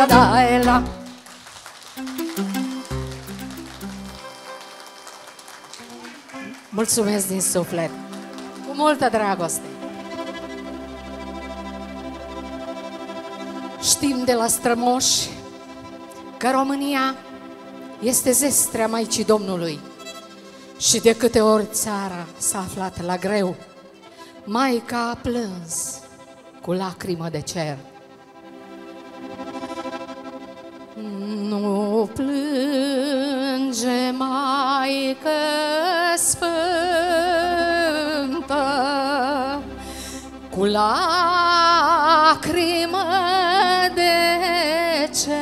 la da da da da e, la Mulțumesc din suflet, cu multă dragoste. Știm de la strămoși că România este zestrea Maicii Domnului și de câte ori țara s-a aflat la greu, Maica a plâns cu lacrimă de cer. Nu plânge, Maică Sfântă, cu lacrimă de cer,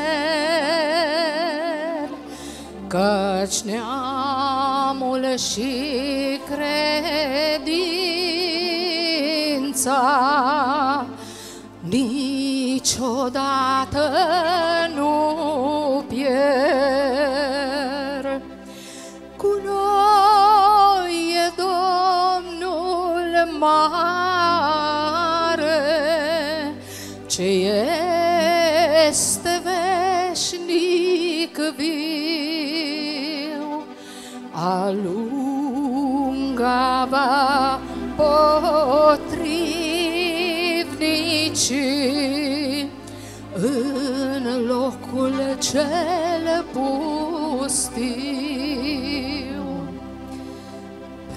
Căci neamul și credința niciodată mare, ce este veșnic viu, alungava potrivnicii în locul cel pustiu.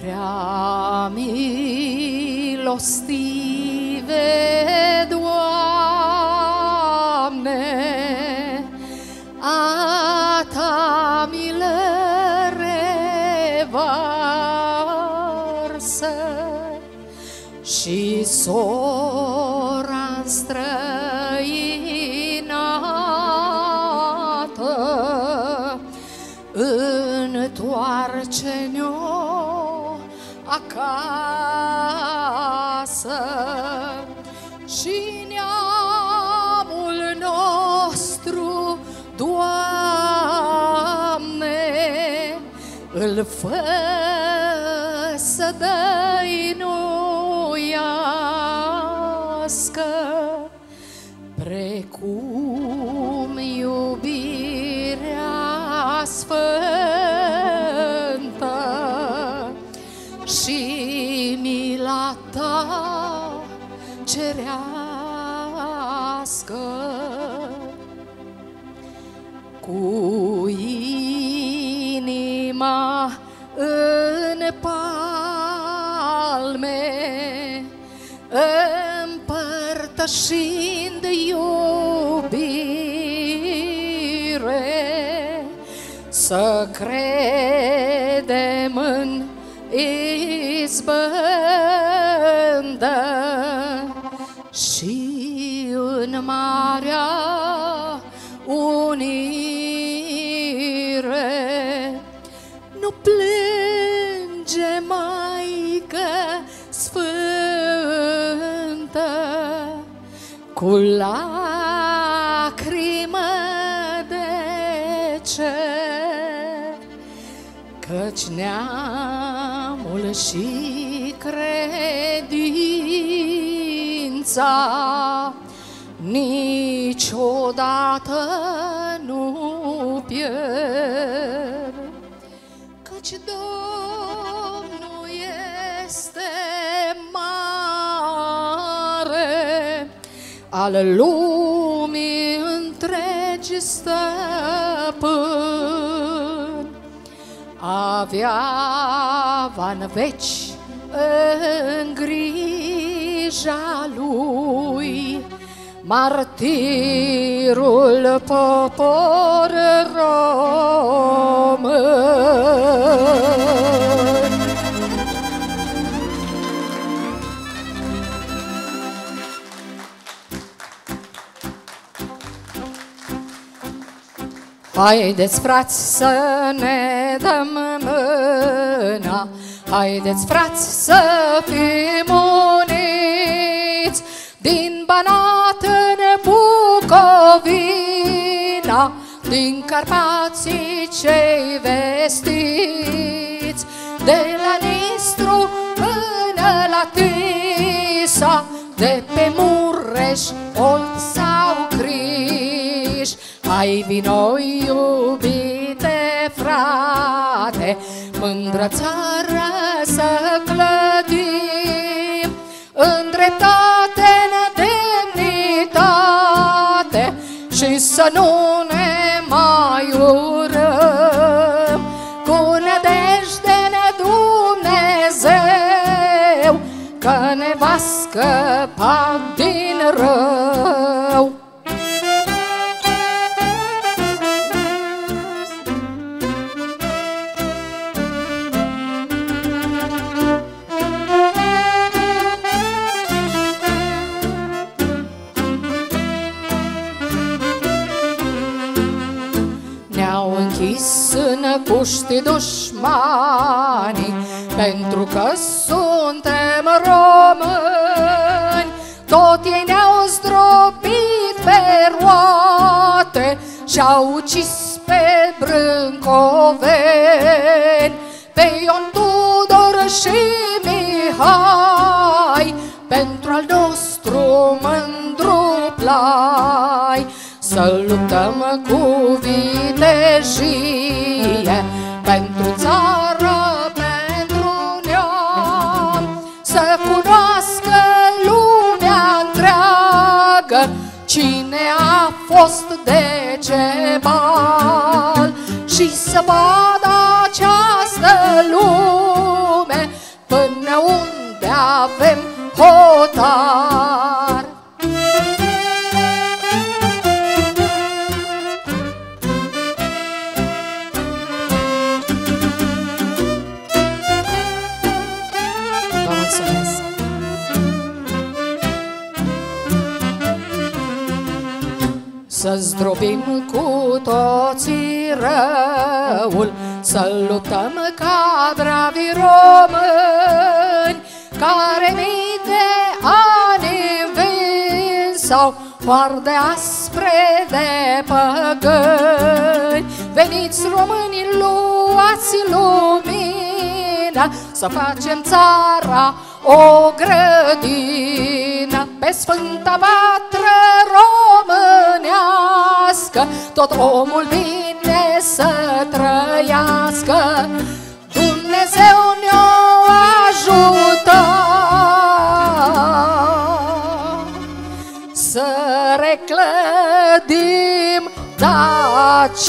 Prea milostive, Doamne, a ta milă revarsă și sora fă să dăinuiască precum iubirea sfântă. Și mila ta cerească împărtășind iubire, să credem în izbândă și în Marea cu lacrimă de cer, căci neamul și credința niciodată nu pierd, căci Domnul al lumii întregi stăpân. Avea van veci în grija lui, martirul popor român. Haideți, frați, să ne dăm mâna, Haideți, frați, să fim uniți, Din Banat în Bucovina, Din Carpații cei vestiți, De la Nistru vino, iubite frate, Mândră țară să clădim, În dreptate, în demnitate, Și să nu ne mai urăm, Cu nădejde în Dumnezeu, Că ne va scăpa din rău. În cuști dușmanii Pentru că suntem români. Tot ei ne-au zdrobit pe roate Și-au ucis pe brâncoveni. Pe Ion Tudor și Mihai Pentru al nostru mândru plai să luptăm cu vitejie Pentru țară, pentru neam. Să cunoască lumea întreagă Cine a fost Decebal Și să vadă această lume Până unde avem hotar Să zdrobim cu toții răul, Să luptăm ca bravi români, Care mii de ani vin sau foarte aspre de păgâni. Veniți români, luați lumina, Să facem țara o grădină pe Sfânta Vatră românească, tot omul bine să trăiască. Dumnezeu ne-o ajută să reclădim Dacia.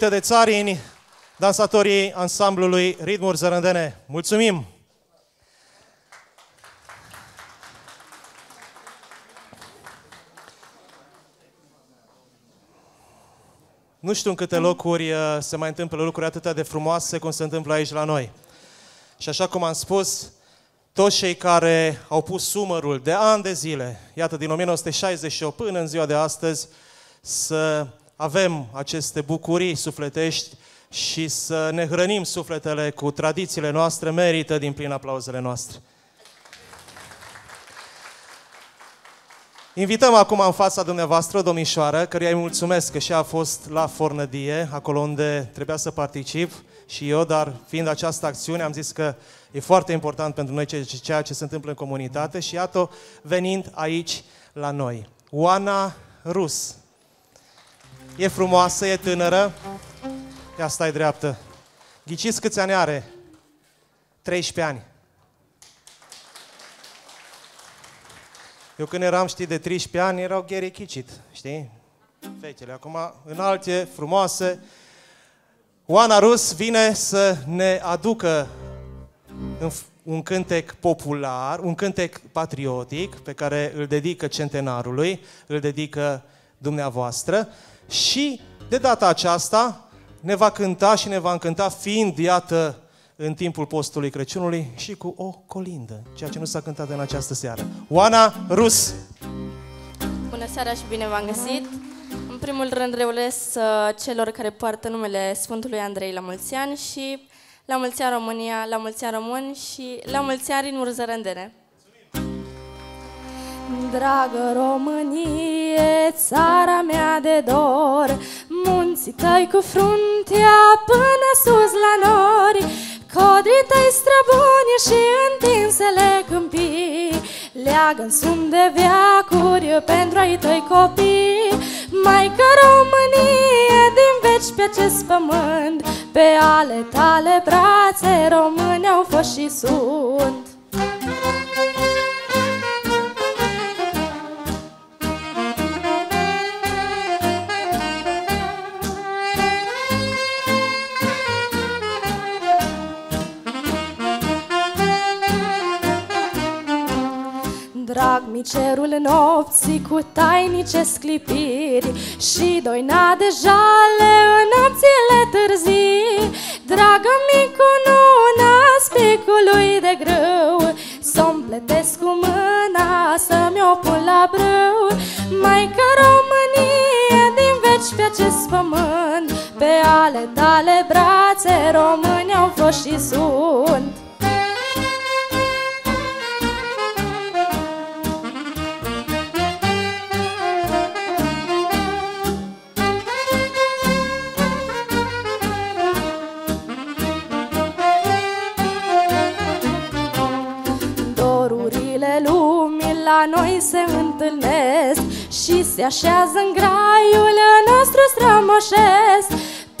Suită de țarini, dansatorii ansamblului Ritmuri Zărândene. Mulțumim! Nu știu în câte locuri uh, se mai întâmplă lucruri atât de frumoase cum se întâmplă aici la noi. Și așa cum am spus, toți cei care au pus sumărul de ani de zile, iată din 1968 până în ziua de astăzi, să avem aceste bucurii sufletești și să ne hrănim sufletele cu tradițiile noastre, merită din plin aplauzele noastre. Invităm acum în fața dumneavoastră o domnișoară, căruia îi mulțumesc că și a fost la Fornădie, acolo unde trebuia să particip și eu, dar fiind această acțiune am zis că e foarte important pentru noi ceea ce se întâmplă în comunitate și iată venind aici la noi. Oana Rus. E frumoasă, e tânără. Ia stai dreaptă. Ghiciți câți ani are? 13 ani. Eu când eram, știi, de 13 ani, erau Gary Kicit, știi? Fetele, acum înalte, frumoase. Oana Rus vine să ne aducă un cântec popular, un cântec patriotic pe care îl dedică centenarului, îl dedică dumneavoastră și de data aceasta ne va cânta și ne va încânta fiind, iată, în timpul postului Crăciunului și cu o colindă, ceea ce nu s-a cântat în această seară. Oana Rus! Bună seara și bine v-am găsit! În primul rând reulez uh, celor care poartă numele Sfântului Andrei la mulți ani și la mulți ani România, la mulți ani români și la mulți ani în Zărândene. Dragă Românie, țara mea de dor, munții tăi cu fruntea până sus la nori, Codrii tăi străbuni și întinsele câmpii leagă în sum de viacuri pentru ai tăi copii. Maică Românie din veci pe acest pământ Pe ale tale brațe români au fost și sunt Drag mi cerul nopții cu tainice sclipiri Și doina de jale în nopțile târzii. Dragă mi cu nuna spicului de grâu Să-mi pletesc cu mâna să-mi o pun la brâu. Maică Românie din veci pe acest pământ Pe ale tale brațe români au fost și sunt la noi se întâlnesc Și se așează în graiul nostru strămoșesc.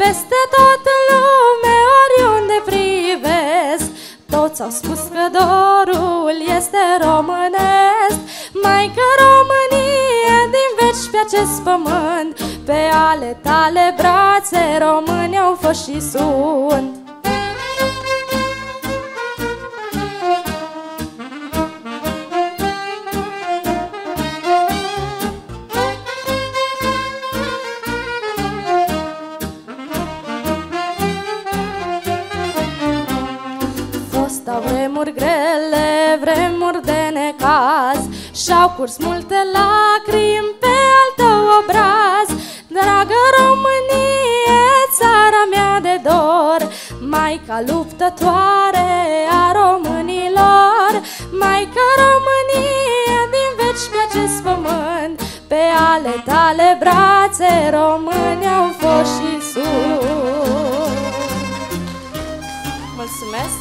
Peste tot în lume, oriunde privesc Toți au spus că dorul este românesc. Maică Românie din veci pe acest pământ Pe ale tale brațe români au fost și sunt necaz. Și-au curs multe lacrimi pe al tău obraz. Dragă Românie, țara mea de dor Maica luptătoare a românilor Maica Românie din veci pe acest pământ. Pe ale tale brațe români au fost și sunt Mulțumesc!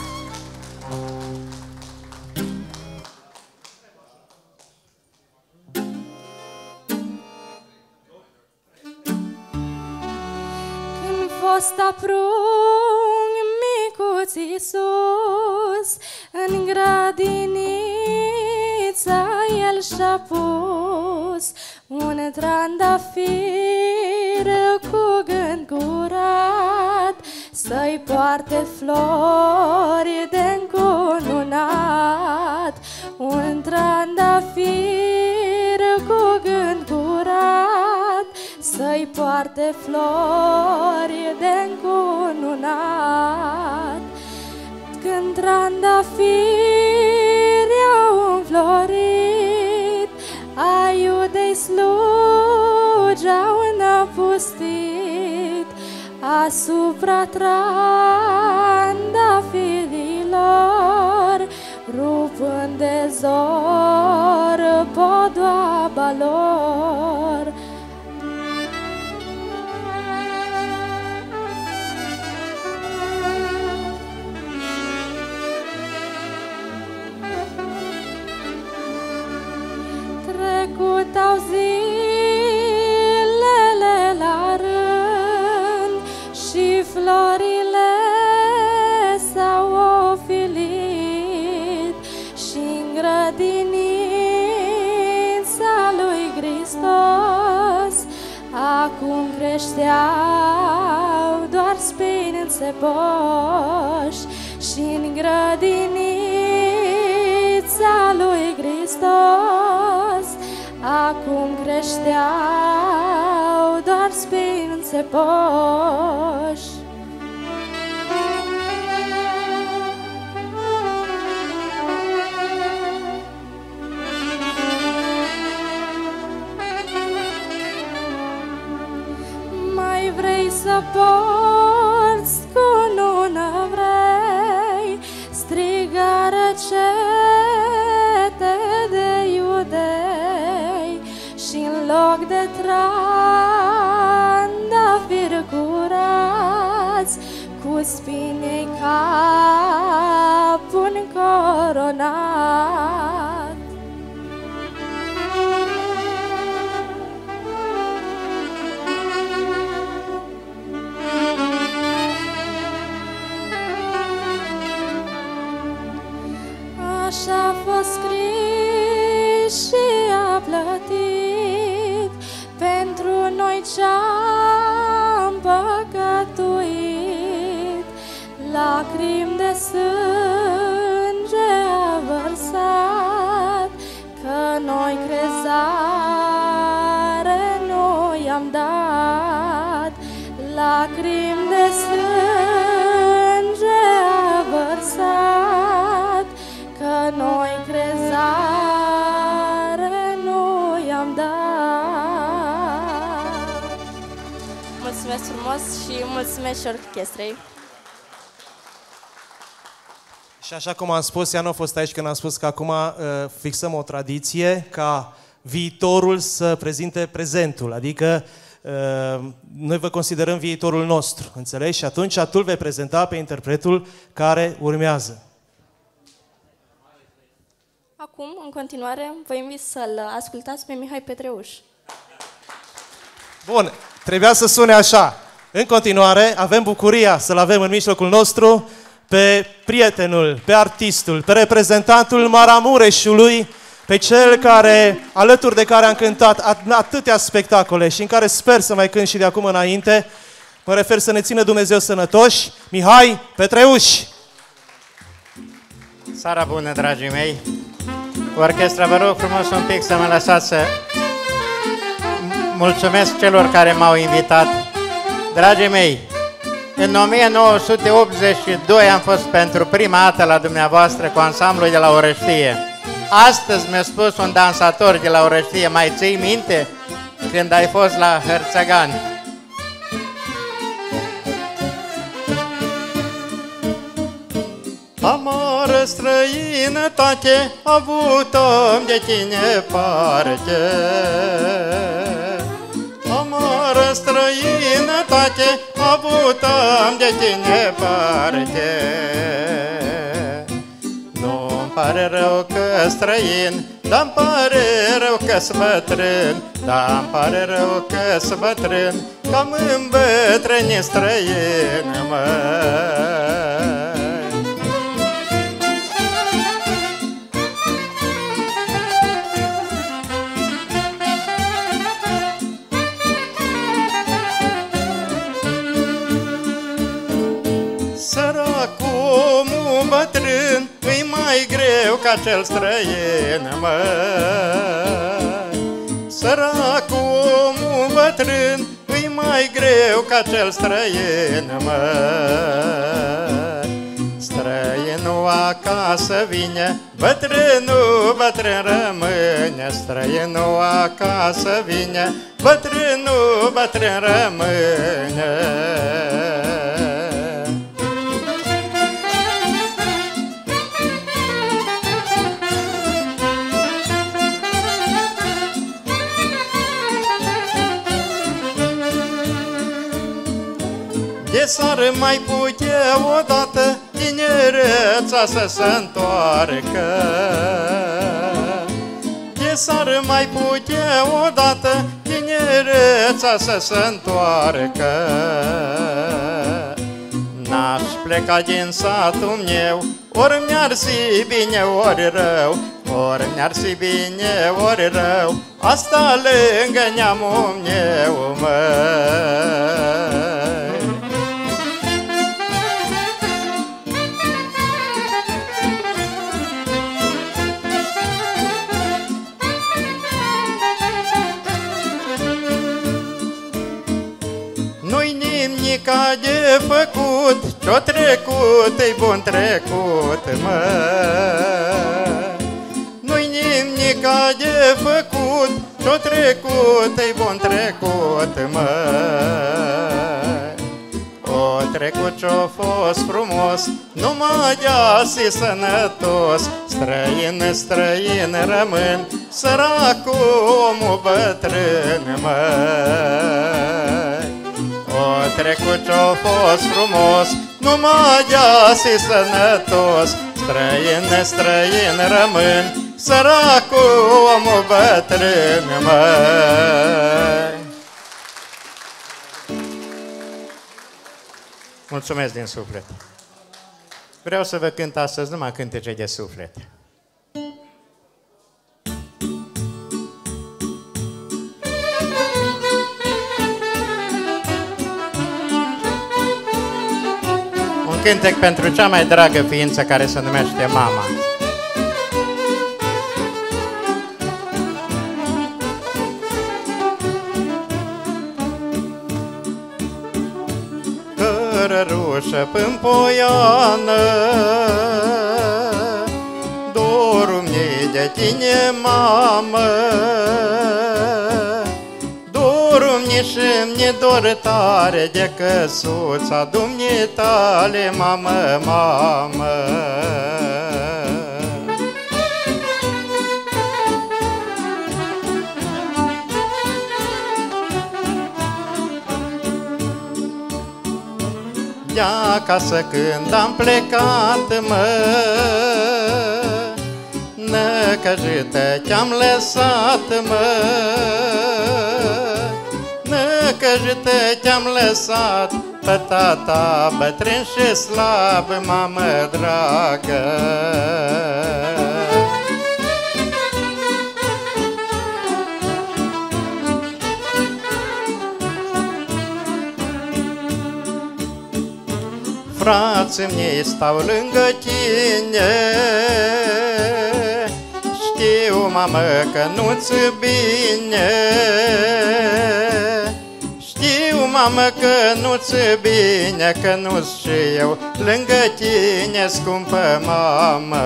Fost aprung micuț Iisus În grădiniță el și-a pus Un trandafir cu gând curat Să-i poarte flori de încununat. Un trandafir poarte flori de încununat. Când trandafiri au înflorit Aiudei slugi au înăpustit. Asupra trandafirilor Rupând de zor podoaba lor trecut au zilele la rând Și florile s-au ofilit și-n grădinița lui Hristos. Acum creșteau doar spini înțepoși și-n grădinița lui Hristos Acum creșteau doar spini înțepoși Mai vrei să porți loc de trandafir curați Cu spinei capul coronat orchestrei. Și așa cum am spus, ea nu a fost aici când am spus că acum uh, fixăm o tradiție ca viitorul să prezinte prezentul, adică uh, noi vă considerăm viitorul nostru, înțelegi? Și atunci tu îl vei prezenta pe interpretul care urmează. Acum, în continuare, vă invit să-l ascultați pe Mihai Petreuș. Bun, trebuia să sune așa. În continuare, avem bucuria să-l avem în mijlocul nostru pe prietenul, pe artistul, pe reprezentantul Maramureșului, pe cel care, alături de care am cântat at- atâtea spectacole și în care sper să mai cânt și de acum înainte, mă refer să ne țină Dumnezeu sănătoși, Mihai Petreuș. Seara bună, dragii mei! Orchestra, vă rog frumos un pic să mă lăsați să mulțumesc celor care m-au invitat. Dragii mei, în 1982 am fost pentru prima dată la dumneavoastră cu ansamblul de la Orăștie. Astăzi mi-a spus un dansator de la Orăștie, mai ții minte când ai fost la Hărțăgan? Amară străinătate avută de tine parte Amară străinătate avută de tine parte. Nu-mi pare rău că străin, dar-mi pare rău că-s bătrân. Dar-mi pare rău că-s bătrân, cam îmbătrâni străin, măi ca cel străin, mă. Săracul omul bătrân îi mai greu ca cel străin, mă. Străinul acasă vine, bătrânul bătrân rămâne, Străinul acasă vine, bătrânul bătrân rămâne. De s-ar mai putea odată tinereța să se întoarcă. De s-ar mai putea odată tinereța să se întoarcă. N-aș pleca din satul meu Ori mi-ar fi bine, ori rău Ori mi-ar fi bine, ori rău Asta lângă neamul meu, măi nimica de făcut Ce-o trecut, e bun trecut, mă. Nu-i nimica de făcut Ce-o trecut, e bun trecut, mă. O trecut ce-o fost frumos Numai de sănătos. Străin, străin rămân Săracul omul bătrân, măi o trecut ce-o fost frumos, numai de sănătos, Străin, străin rămân, săracul omul bătrân, măi. Mulțumesc din suflet. Vreau să vă cânt astăzi numai cântece de suflet. Cântec pentru cea mai dragă ființă care se numește mama. Cărărușă până poiană Dorul de tine, mamă Dorul și mi dor tare de căsuța Dumneitale, mamă, mamă. De acasă când am plecat, mă Năcăjită te-am lăsat, mă Năcăjită te-am lăsat Pe tata bătrân și slab, mamă dragă. Frații mei stau lângă tine. Știu, mamă, că nu-ți bine. Știu, mamă, că nu-ți bine Că nu și eu lângă tine, scumpă mamă.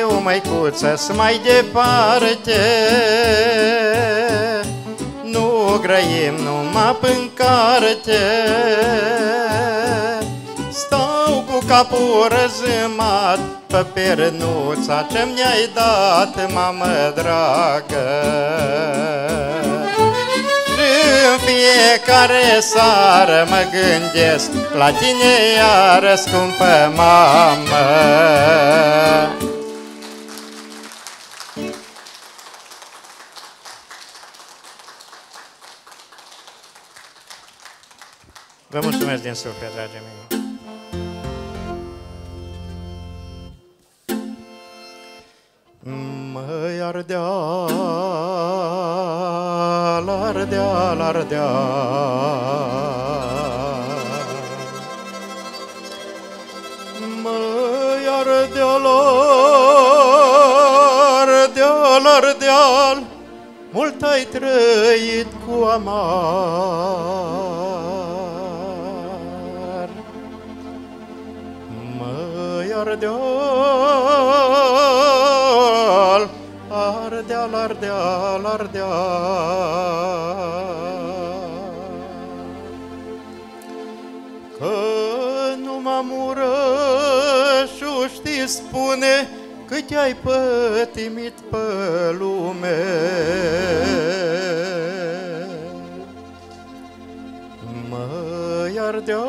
Eu, măicuță, mai departe. Nu grăim numai până carte Stau cu capul răzâmat Pe pernuța ce mi-ai dat, mamă dragă Și în fiecare seară mă gândesc La tine iară, scumpă mamă Vă mulțumesc din suflet, dragii mei. Mm, Măi Ardeal, Ardeal, Ardeal Măi Ardeal, Ardeal, Ardeal Mult ai trăit cu amar Ardeal, Ardeal, Ardeal, Ardeal Că nu m-am urășul știi spune Cât ai pătimit pe lume. Măi Ardeal,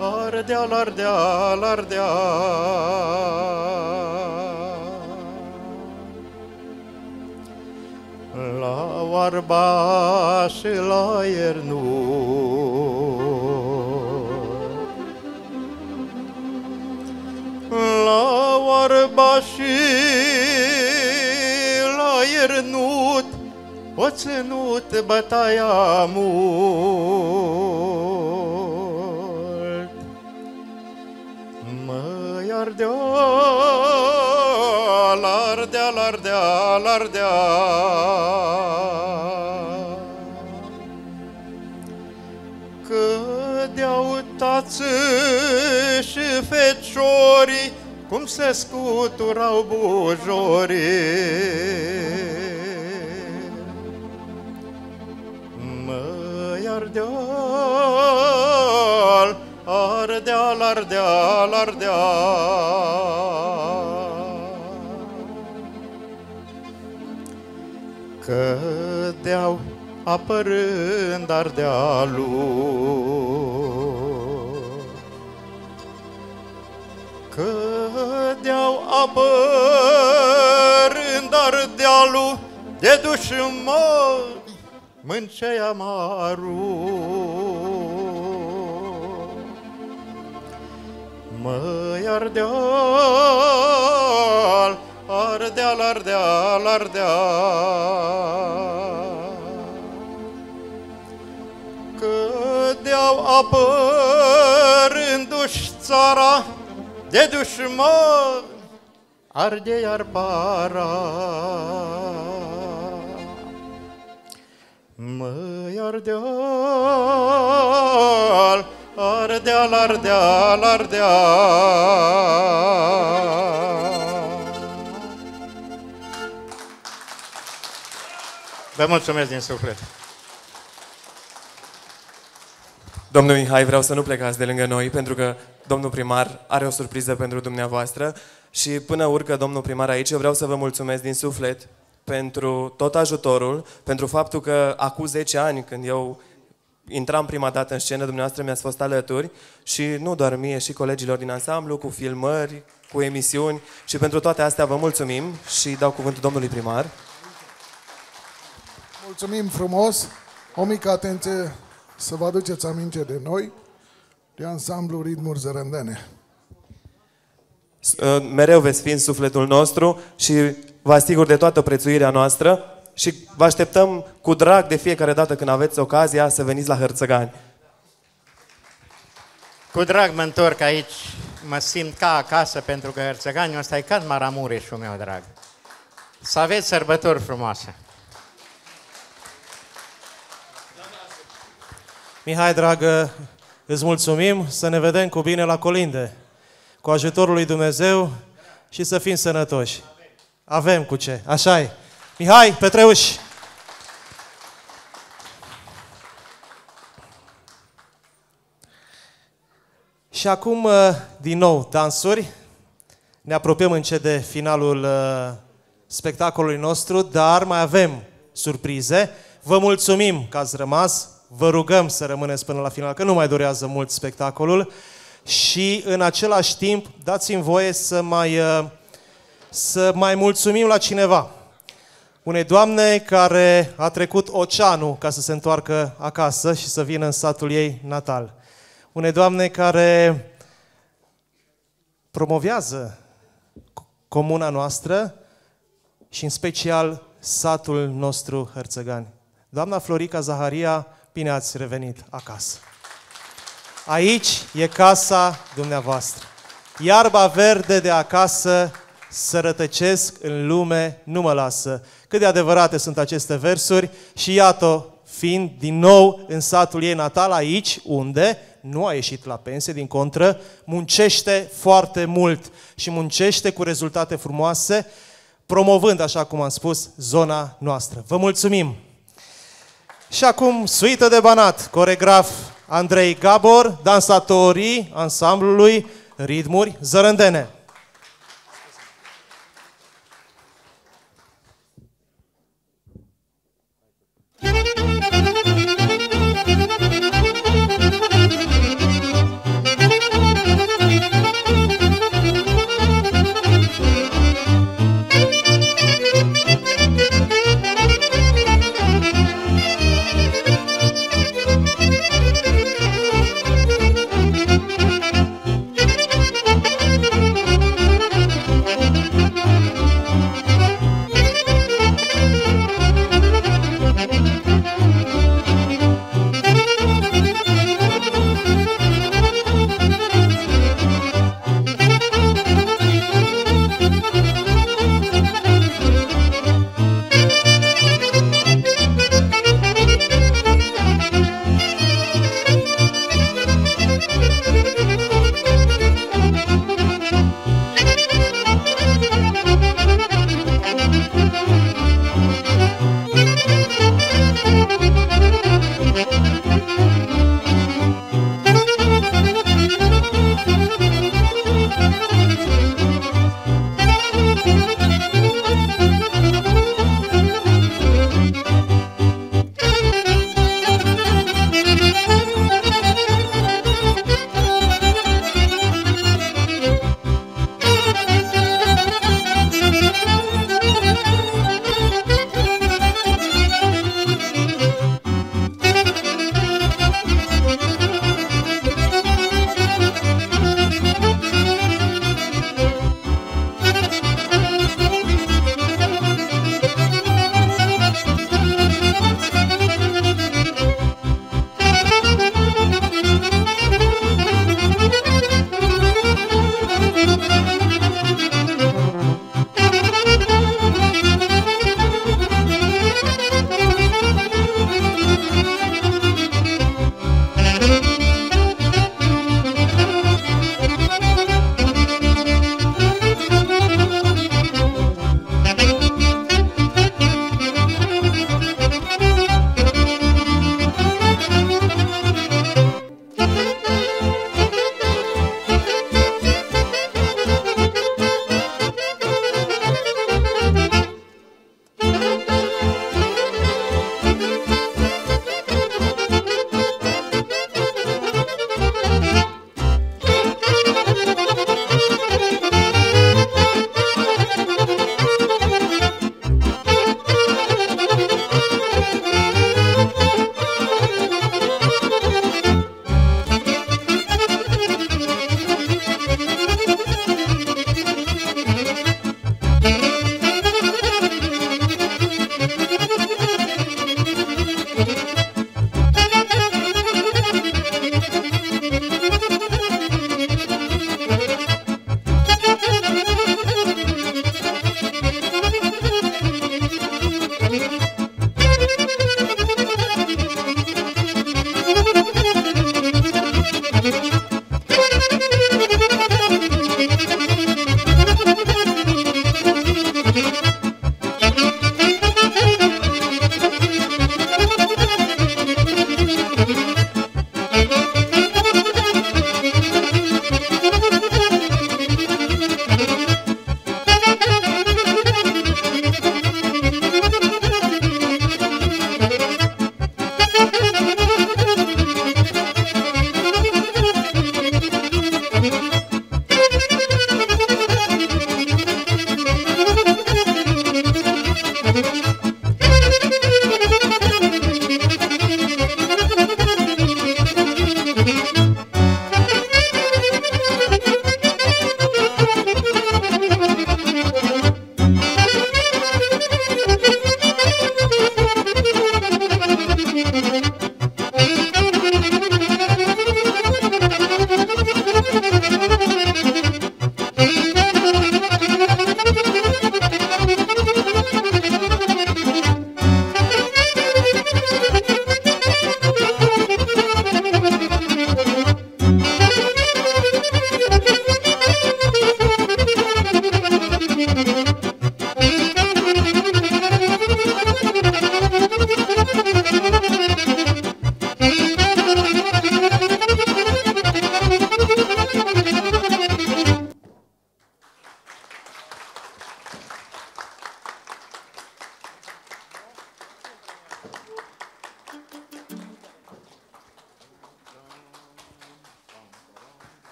Ardeal, Ardeal, Ardeal La oarba și la iernut. La oarba și la iernut O ținut bătaia mult Măi ardeal, ardeal, ardeal, ardeal Cădeau tață și feciorii Cum se scuturau bujorii. Măi ardeal, ardeal, ardeal, ardeal Cădeau apărând ardealul Cădeau apărând ardealul de dușmani mâncei amarul Măi ardeal, ardeal, ardeal, ardeal. Cădeau apărându-și țara de dușmani arde iar para Măi ardeal, ardeal, ardeal, ardeal Vă mulțumesc din suflet. Domnul Mihai, vreau să nu plecați de lângă noi, pentru că domnul primar are o surpriză pentru dumneavoastră și până urcă domnul primar aici, eu vreau să vă mulțumesc din suflet pentru tot ajutorul, pentru faptul că acum 10 ani, când eu intram prima dată în scenă, dumneavoastră mi-ați fost alături și nu doar mie, și colegilor din ansamblu, cu filmări, cu emisiuni și pentru toate astea vă mulțumim și dau cuvântul domnului primar. Mulțumim frumos. O mică atenție să vă aduceți aminte de noi, de ansamblu Ritmuri Zărândene. Uh, Mereu veți fi în sufletul nostru și vă asigur de toată prețuirea noastră și vă așteptăm cu drag de fiecare dată când aveți ocazia să veniți la Hărțăgani. Cu drag mă întorc aici, mă simt ca acasă pentru că Herțăganiul ăsta e ca Maramureșul meu drag. Să aveți sărbători frumoase. Mihai, dragă, îți mulțumim să ne vedem cu bine la colinde. Cu ajutorul lui Dumnezeu și să fim sănătoși. Avem cu ce, așa e. Mihai, Petreuș! Și acum, uh, din nou, dansuri. Ne apropiem încet de finalul uh, spectacolului nostru, dar mai avem surprize. Vă mulțumim că ați rămas, vă rugăm să rămâneți până la final, că nu mai durează mult spectacolul. Și în același timp, dați-mi voie să mai, uh, să mai mulțumim la cineva. Unei doamne care a trecut oceanul ca să se întoarcă acasă și să vină în satul ei natal. Unei doamne care promovează comuna noastră și în special satul nostru Hărțăgani. Doamna Florica Zaharia, bine ați revenit acasă. Aici e casa dumneavoastră. Iarba verde de acasă să rătăcesc în lume, nu mă lasă. Cât de adevărate sunt aceste versuri și iată, fiind din nou în satul ei natal, aici, unde nu a ieșit la pensie, din contră, muncește foarte mult și muncește cu rezultate frumoase, promovând, așa cum am spus, zona noastră. Vă mulțumim! Și acum, suită de banat, coregraf Andrei Gabor, dansatorii ansamblului Ritmuri Zărândene.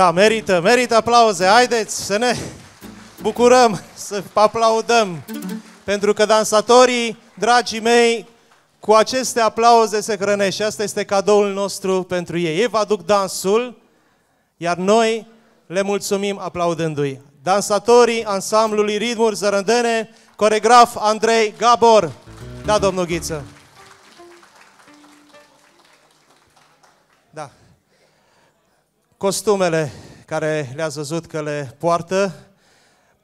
Da, merită, merită aplauze. Haideți să ne bucurăm, să aplaudăm. Pentru că dansatorii, dragii mei, cu aceste aplauze se hrănesc și asta este cadoul nostru pentru ei. Ei vă aduc dansul, iar noi le mulțumim aplaudându-i. Dansatorii ansamblului Ritmuri Zărândene, coregraf Andrei Gabor. Da, domnul Ghiță. Costumele care le-ați văzut că le poartă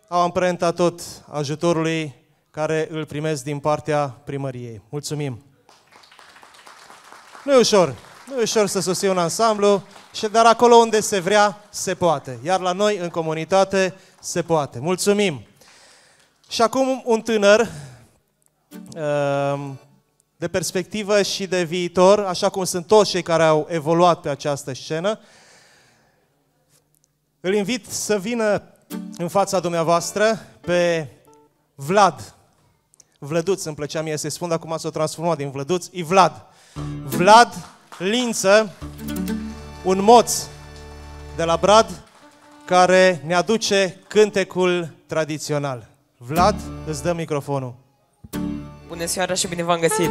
au amprenta tot ajutorului care îl primesc din partea primăriei. Mulțumim! Nu e ușor, nu e ușor să susții un ansamblu, și dar acolo unde se vrea, se poate. Iar la noi, în comunitate, se poate. Mulțumim! Și acum un tânăr um, de perspectivă și de viitor, așa cum sunt toți cei care au evoluat pe această scenă, îl invit să vină în fața dumneavoastră pe Vlad. Vlăduț, îmi plăcea mie să-i spun, dar acum s-a transformat din Vlăduț, e Vlad. Vlad Lință, un moț de la Brad, care ne aduce cântecul tradițional. Vlad, îți dă microfonul. Bună seara și bine v-am găsit!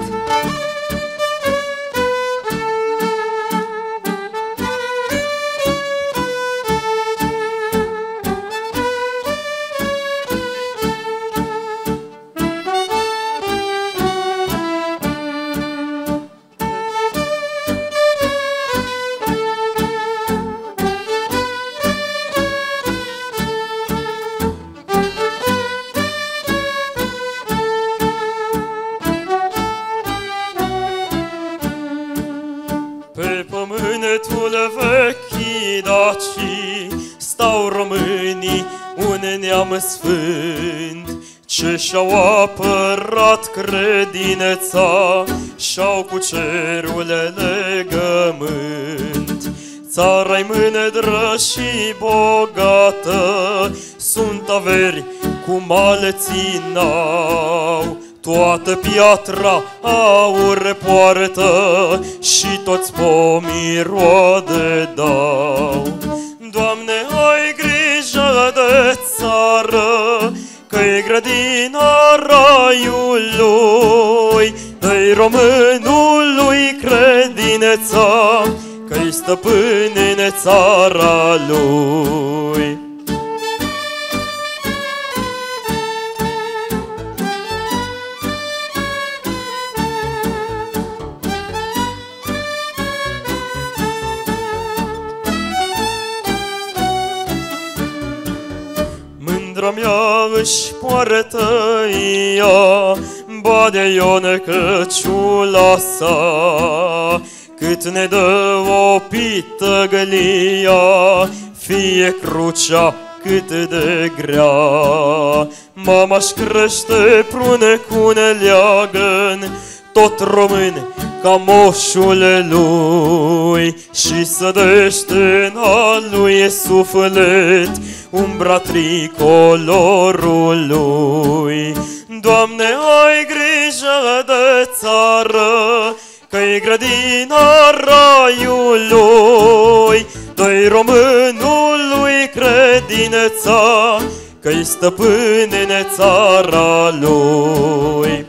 Și-au apărat credința Și-au cu cerul legământ. Țara-i mândră și bogată Sunt averi cu malății n-au Toată piatra aur poartă Și toți pomii roade dau. Doamne, ai grijă de țară Că-i grădina raiului Dă-i românului credința Că-i stăpân în țara lui Mândra mea își poartă ea Bade Ione căciula sa. Cât ne dă o pită gălia Fie crucea cât de grea. Mama-și crește prune cu neleagăn Tot român ca moșul lui. Și sădește în al lui suflet Umbra tricolorului. Doamne, ai grijă de țară Că-i grădina raiului. Dă-i românului credința Că-i stăpân în țara lui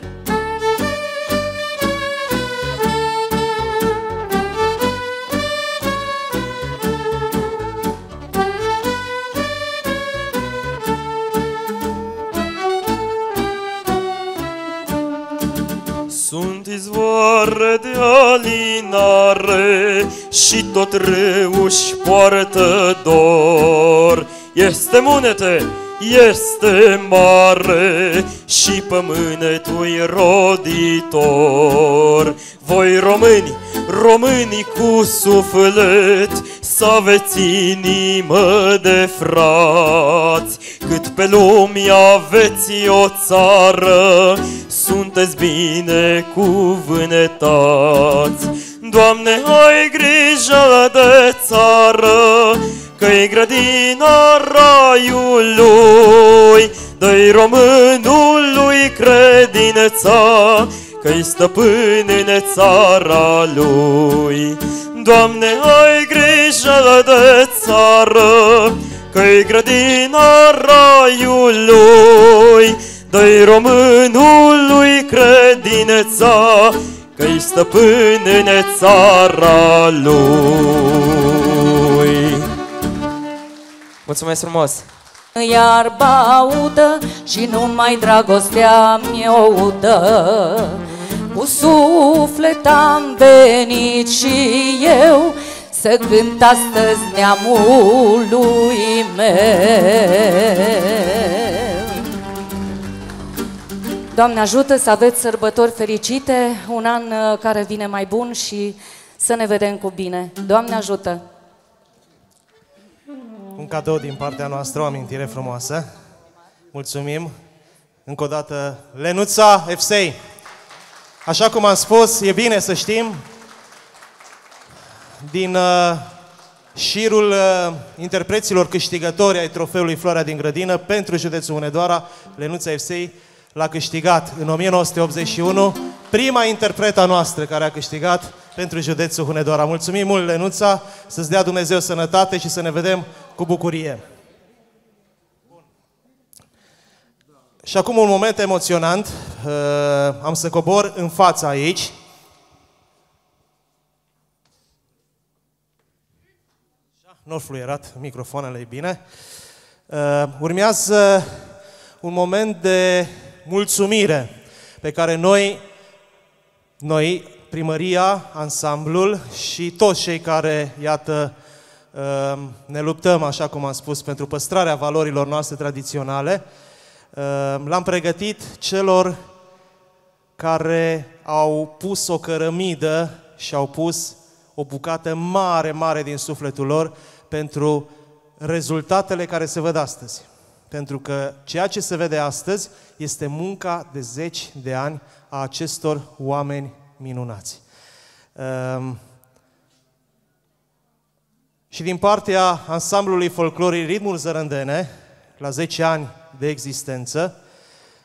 Sunt izvoare de alinare Și tot râuși poartă dor. Este munete, este mare Și pământul roditor. Voi români, românii cu suflet Să aveți inimă de frați. Cât pe lume aveți o țară Sunteți binecuvântați Doamne, ai grijă de țară Că-i grădina raiului. Dă-i românului credința Că-i stăpân în țara lui Doamne, ai grijă de țară, Că-i grădina raiului, Dă-i românului credința, Că-i stăpân în țara lui. Mulțumesc frumos! Iarba udă și numai dragostea mi-o udă Cu suflet am venit și eu Să cânt astăzi neamului meu Doamne ajută să aveți sărbători fericite, un an uh, care vine mai bun și să ne vedem cu bine. Doamne ajută! Un cadou din partea noastră, o amintire frumoasă. Mulțumim. Încă o dată, Lenuța FC. Așa cum am spus, e bine să știm, din uh, șirul uh, interpreților câștigători ai trofeului Floarea din Grădină pentru județul Hunedoara, Lenuța FC l-a câștigat în 1981, prima interpreta noastră care a câștigat pentru județul Hunedoara. Mulțumim mult, Lenuța, să-ți dea Dumnezeu sănătate și să ne vedem cu bucurie. Și acum un moment emoționant. Uh, Am să cobor în fața aici. Nu au fluierat microfoanele, e bine. Uh, Urmează un moment de mulțumire pe care noi, noi, primăria, ansamblul și toți cei care, iată, uh, ne luptăm, așa cum am spus, pentru păstrarea valorilor noastre tradiționale, uh, l-am pregătit celor care au pus o cărămidă și au pus o bucată mare, mare din sufletul lor pentru rezultatele care se văd astăzi. Pentru că ceea ce se vede astăzi este munca de zeci de ani a acestor oameni minunați. Um, și din partea ansamblului folclorii Ritmul Zărândene, la 10 ani de existență,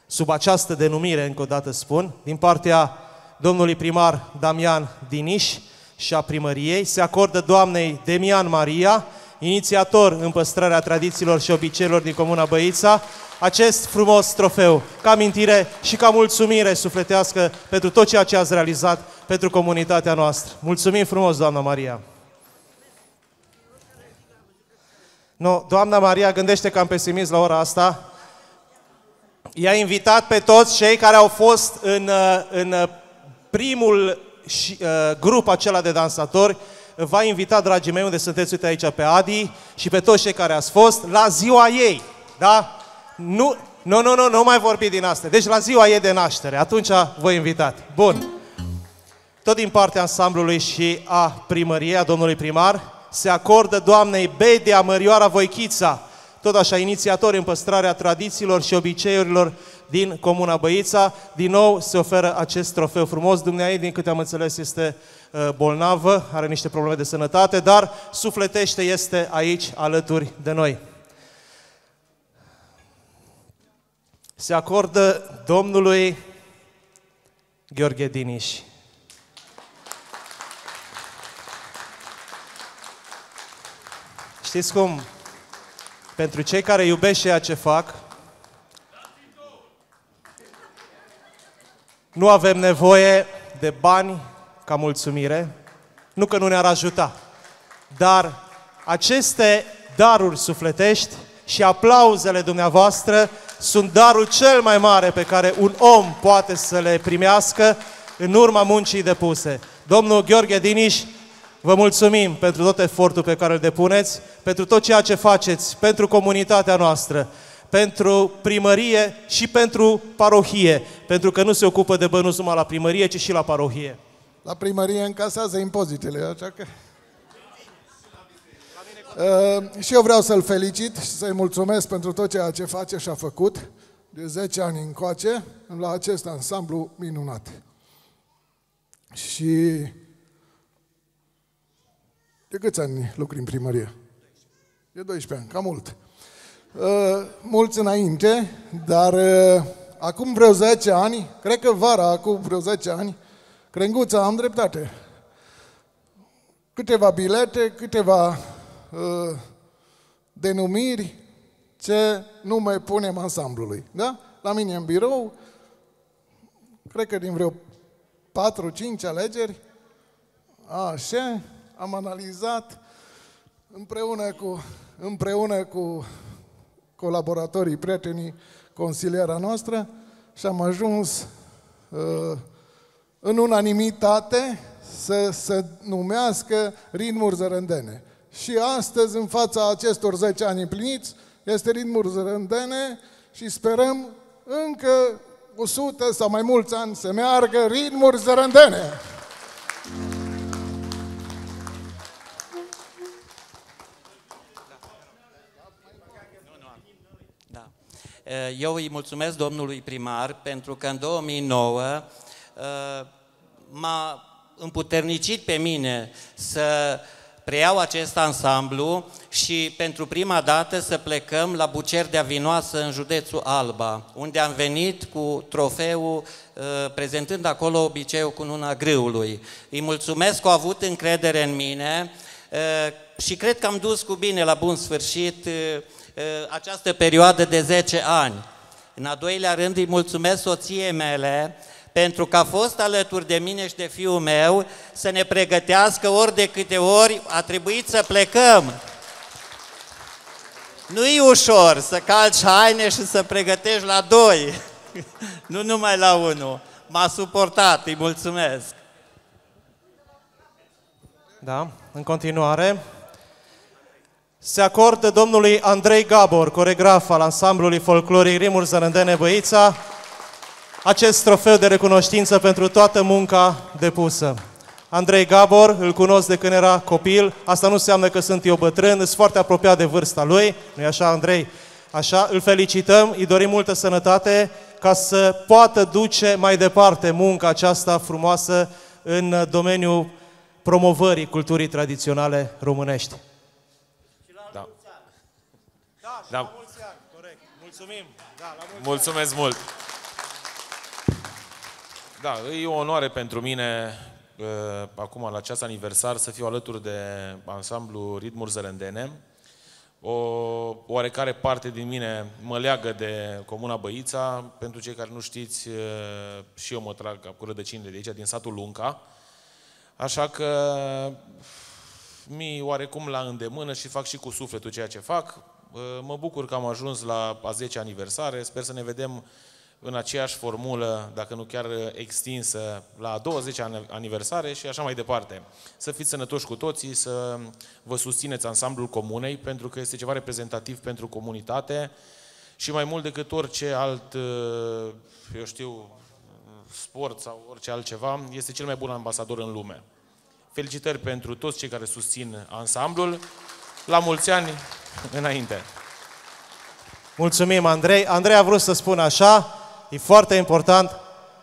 sub această denumire, încă o dată spun, din partea domnului primar Damian Diniș și a primăriei, se acordă doamnei Demian Maria, inițiator în păstrarea tradițiilor și obiceiurilor din Comuna Băița, acest frumos trofeu, ca amintire și ca mulțumire sufletească pentru tot ceea ce ați realizat pentru comunitatea noastră. Mulțumim frumos, doamna Maria! Nu, doamna Maria gândește cam pesimist la ora asta. I-a invitat pe toți cei care au fost în, uh, în uh, primul și, uh, grup acela de dansatori. Va invita, dragii mei, unde sunteți, uite aici pe Adi și pe toți cei care ați fost, la ziua ei. Da? Nu, nu, nu, nu, nu mai vorbi din asta. Deci la ziua ei de naștere. Atunci vă invitat. Bun. Tot din partea ansamblului și a primăriei, a domnului primar, se acordă doamnei Bedia Mărioara Voichița, tot așa inițiator în păstrarea tradițiilor și obiceiurilor din Comuna Băița. Din nou se oferă acest trofeu frumos. Dumnezeu, din câte am înțeles, este uh, bolnavă, are niște probleme de sănătate, dar sufletește este aici alături de noi. Se acordă domnului Gheorghe Diniș. Știți cum? Pentru cei care iubesc ceea ce fac, nu avem nevoie de bani ca mulțumire, nu că nu ne-ar ajuta, dar aceste daruri sufletești și aplauzele dumneavoastră sunt darul cel mai mare pe care un om poate să le primească în urma muncii depuse. Domnul Gheorghe Diniș Vă mulțumim pentru tot efortul pe care îl depuneți, pentru tot ceea ce faceți, pentru comunitatea noastră, pentru primărie și pentru parohie, pentru că nu se ocupă de bănuți numai la primărie, ci și la parohie. La primărie încasează impozitele, așa că... Uh, și eu vreau să-l felicit și să-i mulțumesc pentru tot ceea ce face și a făcut de 10 ani încoace la acest ansamblu minunat. Și de câți ani lucri în primărie? De 12 ani, cam mult. Uh, mulți înainte, dar uh, acum vreo 10 ani, cred că vara, acum vreo 10 ani, Crenguța, am dreptate. câteva bilete, câteva uh, denumiri, ce nume punem ansamblului. Da? La mine în birou, cred că din vreo 4-5 alegeri, așa, am analizat împreună cu, împreună cu colaboratorii, prietenii, consiliera noastră și am ajuns uh, în unanimitate să se numească ritmuri zărândene. Și astăzi, în fața acestor 10 ani împliniți, este ritmuri zărândene și sperăm încă 100 sau mai mulți ani să meargă ritmuri zărândene. Eu îi mulțumesc domnului primar pentru că în 2009 uh, m-a împuternicit pe mine să preiau acest ansamblu și pentru prima dată să plecăm la Bucer de Avinoasă în județul Alba, unde am venit cu trofeul, uh, prezentând acolo obiceiul cu nuna grâului. Îi mulțumesc că au avut încredere în mine uh, și cred că am dus cu bine la bun sfârșit această perioadă de 10 ani. În a doilea rând îi mulțumesc soției mele pentru că a fost alături de mine și de fiul meu să ne pregătească ori de câte ori a trebuit să plecăm. Nu e ușor să calci haine și să pregătești la doi, nu numai la unul. M-a suportat, îi mulțumesc. Da, în continuare, se acordă domnului Andrei Gabor, coregraf al ansamblului folcloric Rimuri Zărândene Băița, acest trofeu de recunoștință pentru toată munca depusă. Andrei Gabor, îl cunosc de când era copil, asta nu înseamnă că sunt eu bătrân, sunt foarte apropiat de vârsta lui, nu-i așa, Andrei? Așa, îl felicităm, îi dorim multă sănătate ca să poată duce mai departe munca aceasta frumoasă în domeniul promovării culturii tradiționale românești. Da. Da, Da. la mulți ani, corect. Mulțumim. Da, la mulți Mulțumesc mult! Da, e o onoare pentru mine uh, acum la acest aniversar să fiu alături de ansamblu Ritmuri Zărândene. O oarecare parte din mine mă leagă de Comuna Băița. Pentru cei care nu știți, uh, și eu mă trag cu rădăcinile de aici, din satul Lunca. Așa că mi oarecum la îndemână și fac și cu sufletul ceea ce fac. Uh, Mă bucur că am ajuns la a 10 aniversare. Sper să ne vedem în aceeași formulă, dacă nu chiar extinsă, la a 20 aniversare și așa mai departe. Să fiți sănătoși cu toții, să vă susțineți ansamblul comunei, pentru că este ceva reprezentativ pentru comunitate și mai mult decât orice alt, uh, eu știu, sport sau orice altceva, este cel mai bun ambasador în lume. Felicitări pentru toți cei care susțin ansamblul. La mulți ani înainte! Mulțumim, Andrei. Andrei a vrut să spună așa, e foarte important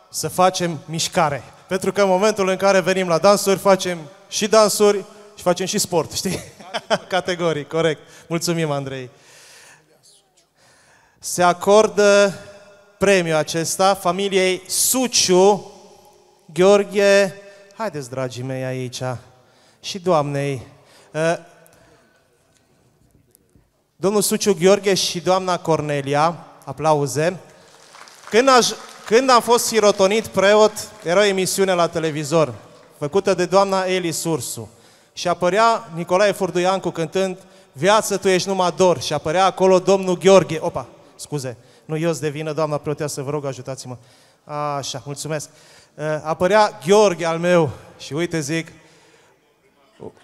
să facem mișcare. Pentru că în momentul în care venim la dansuri, facem și dansuri și facem și sport, știi? Categorii, corect. Mulțumim, Andrei. Se acordă premiul acesta familiei Suciu, Gheorghe, haideți, dragii mei, aici, și doamnei. Uh, Domnul Suciu Gheorghe și doamna Cornelia, aplauze. Când, aș, când am fost sirotonit preot, era o emisiune la televizor, făcută de doamna Eli Sursu. Și apărea Nicolae Furduiancu cântând Viață, tu ești numai dor. Și apărea acolo domnul Gheorghe. Opa, scuze, nu eu de vină, doamna preoteasă, vă rog, ajutați-mă. Așa, mulțumesc. Uh, Apărea Gheorghe al meu și uite zic,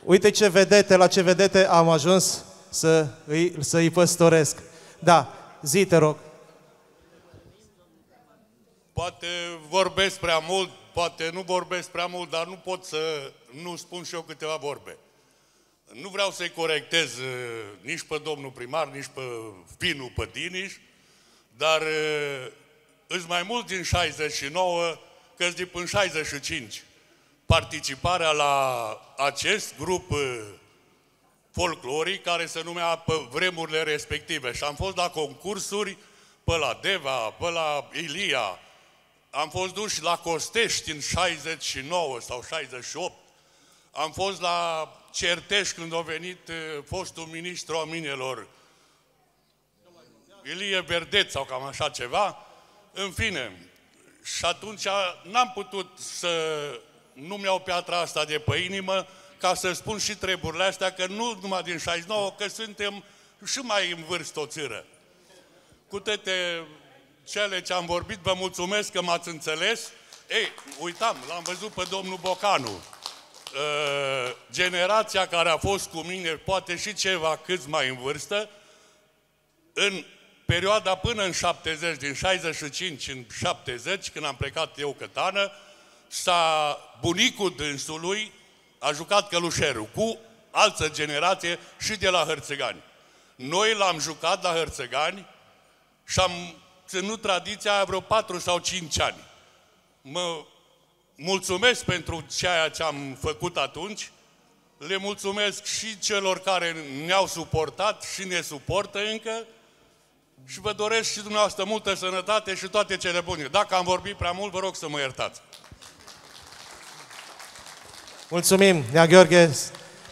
uite ce vedete, la ce vedete am ajuns să îi, să îi păstoresc. Da, zi te rog. Poate vorbesc prea mult, poate nu vorbesc prea mult, dar nu pot să nu spun și eu câteva vorbe. Nu vreau să-i corectez uh, nici pe domnul primar, nici pe Pinu Pătiniș, dar uh, îți mai mult din 69, că din până 65. Participarea la acest grup uh, folcloric care se numea pe vremurile respective. Și am fost la concursuri pe la Deva, pe la Ilia, am fost duși la Costești în 69 sau 68, Am fost la Certeș când a venit uh, fostul ministru al minelor, Ilie Verdeț sau cam așa ceva. În fine, și atunci n-am putut să nu-mi iau piatra asta de pe inimă ca să spun și treburile astea, că nu numai din 69, că suntem și mai în vârstă o țără. Cu toate cele ce am vorbit, vă mulțumesc că m-ați înțeles. Ei, uitam, l-am văzut pe domnul Bocanu. Uh, generația care a fost cu mine, poate și ceva câți mai în vârstă, în perioada până în 70, din 65 în 70, când am plecat eu cătană, s-a bunicul dânsului a jucat călușerul cu altă generație și de la Hărțăgani. Noi l-am jucat la Hărțăgani și am ținut tradiția aia vreo 4 sau 5 ani. Mă mulțumesc pentru ceea ce am făcut atunci, le mulțumesc și celor care ne-au suportat și ne suportă încă și vă doresc și dumneavoastră multă sănătate și toate cele bune. Dacă am vorbit prea mult, vă rog să mă iertați. Mulțumim, Nea Gheorghe,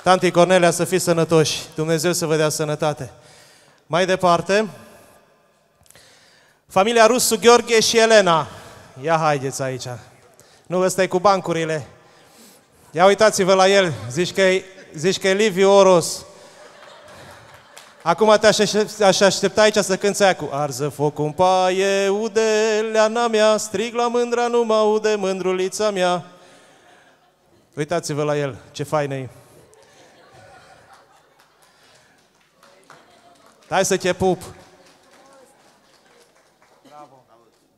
tanti Cornelia, să fiți sănătoși. Dumnezeu să vă dea sănătate. Mai departe, familia Rusu, Gheorghe și Elena. Ia haideți aici. Nu vă stai cu bancurile. Ia uitați-vă la el. Zici că e, zici că e Liviu Oros. Acum te aș aștepta, aș aștepta aici să cânți aia cu Arză foc în paie, ude leana mea, strig la mândra, nu mă aude mândrulița mea. Uitați-vă la el, ce fain e. Hai să te pup.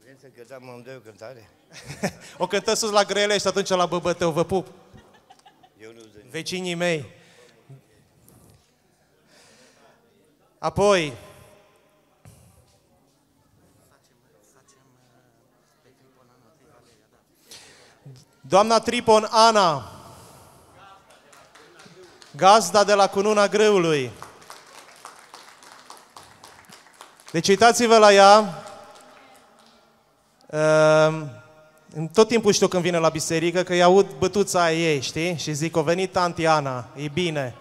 Vrem să cântăm amândoi o cântare? O cântă sus la grele și atunci la băbătău, vă pup. Eu nu zic. Vecinii mei. Apoi, doamna Tripon Ana, gazda de la cununa grâului. Deci uitați-vă la ea. Ehm, Tot timpul știu când vine la biserică că îi aud bătuța ei, știi? Și zic, o venit tanti Ana, e bine.